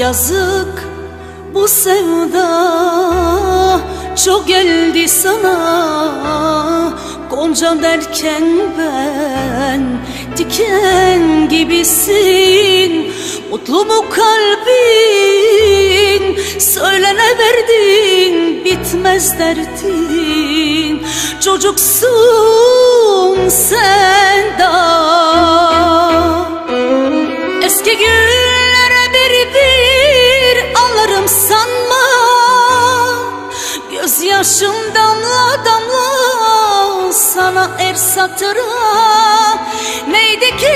Yazık bu sevda. Çok geldi sana Gonca derken ben diken gibisin. Mutlu mu kalbin söylene verdin bitmez derdin. Çocuksun sen daha Gözyaşım damla damla sana er satıra Neydi ki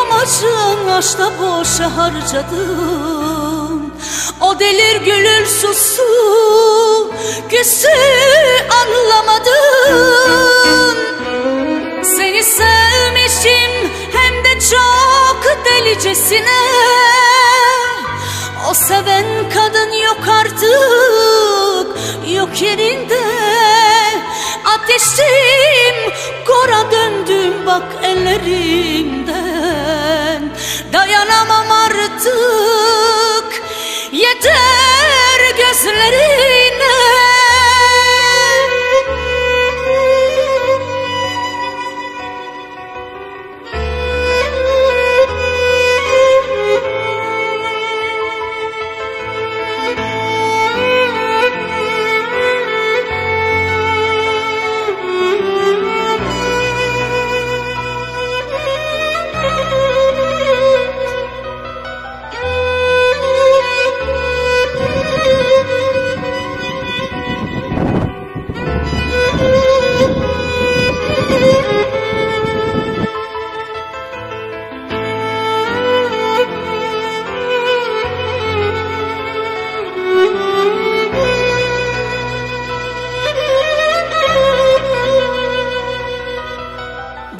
amacın aşkta boşa harcadım? O delir gülül susu küsü anlamadın Seni sevmişim hem de çok delicesine. O seven kadın yok artık ellerimden Dayanamam artık. Yeter gözlerine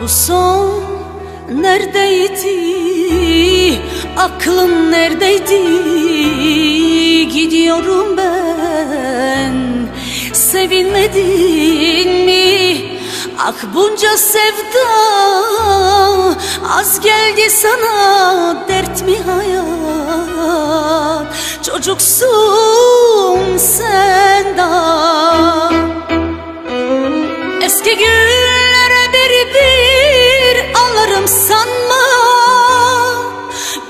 Bu son neredeydi? Aklım neredeydi? Gidiyorum ben Sevinmedin mi? Ah bunca sevda Az geldi sana dert mi hayat Çocuksun sen daha sanma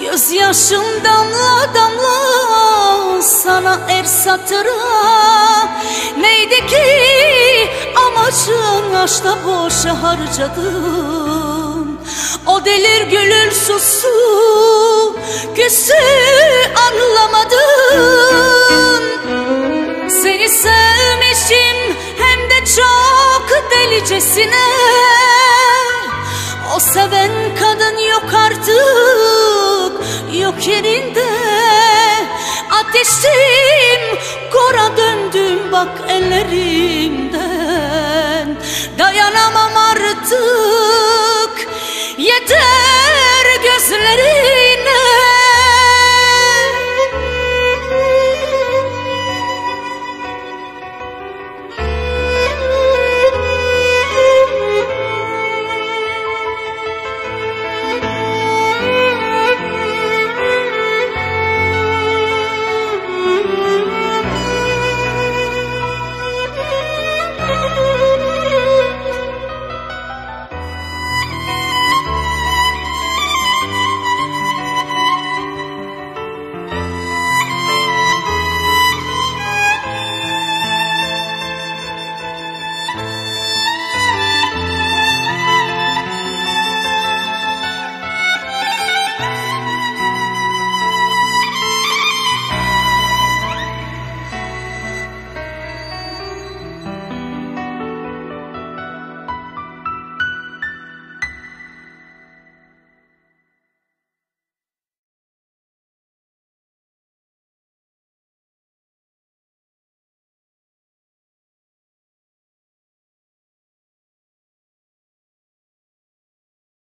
Gözyaşım damla damla sana er satıra. Neydi ki amacın aşkta boşa harcadım O delir gülül susu küsü anlamadın. Seni sevmişim hem de çok delicesine o seven kadın yok artık Yok yerinde. Ateşim Kora döndüm bak ellerimden Dayanamam artık Yeter gözlerim.